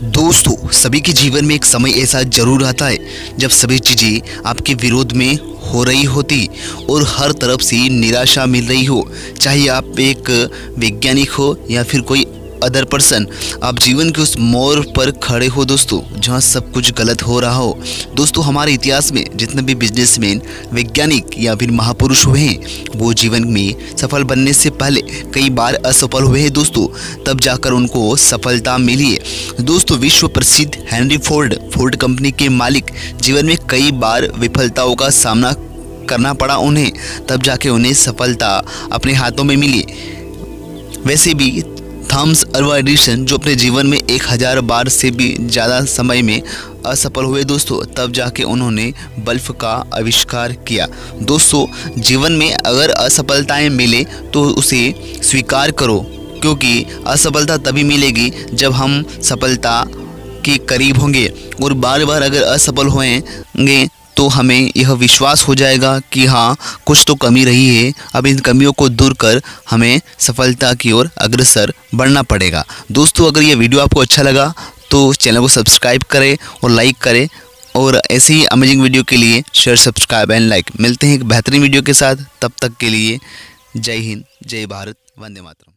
दोस्तों, सभी के जीवन में एक समय ऐसा ज़रूर आता है जब सभी चीज़ें आपके विरोध में हो रही होती और हर तरफ़ से निराशा मिल रही हो, चाहे आप एक वैज्ञानिक हो या फिर कोई अदर पर्सन आप जीवन के उस मोड़ पर खड़े हो दोस्तों, जहाँ सब कुछ गलत हो रहा हो। दोस्तों, हमारे इतिहास में जितने भी बिजनेसमैन वैज्ञानिक या फिर महापुरुष हुए हैं, वो जीवन में सफल बनने से पहले कई बार असफल हुए हैं दोस्तों। तब जाकर उनको सफलता मिली है। दोस्तों, विश्व प्रसिद्ध हेनरी फोर्ड फोर्ड कंपनी के मालिक, जीवन में कई बार विफलताओं का सामना करना पड़ा उन्हें। तब जाके उन्हें सफलता अपने हाथों में मिली। वैसे भी थॉमस अल्वा एडिशन जो अपने जीवन में एक हज़ार बार से भी ज़्यादा समय में असफल हुए दोस्तों, तब जाके उन्होंने बल्ब का आविष्कार किया। दोस्तों, जीवन में अगर असफलताएँ मिले तो उसे स्वीकार करो, क्योंकि असफलता तभी मिलेगी जब हम सफलता के करीब होंगे, और बार बार अगर असफल होंगे तो हमें यह विश्वास हो जाएगा कि हाँ कुछ तो कमी रही है। अब इन कमियों को दूर कर हमें सफलता की ओर अग्रसर बढ़ना पड़ेगा। दोस्तों, अगर ये वीडियो आपको अच्छा लगा तो चैनल को सब्सक्राइब करें और लाइक करें और ऐसे ही अमेजिंग वीडियो के लिए शेयर सब्सक्राइब एंड लाइक मिलते हैं एक बेहतरीन वीडियो के साथ। तब तक के लिए जय हिंद, जय भारत, वंदे मातरम।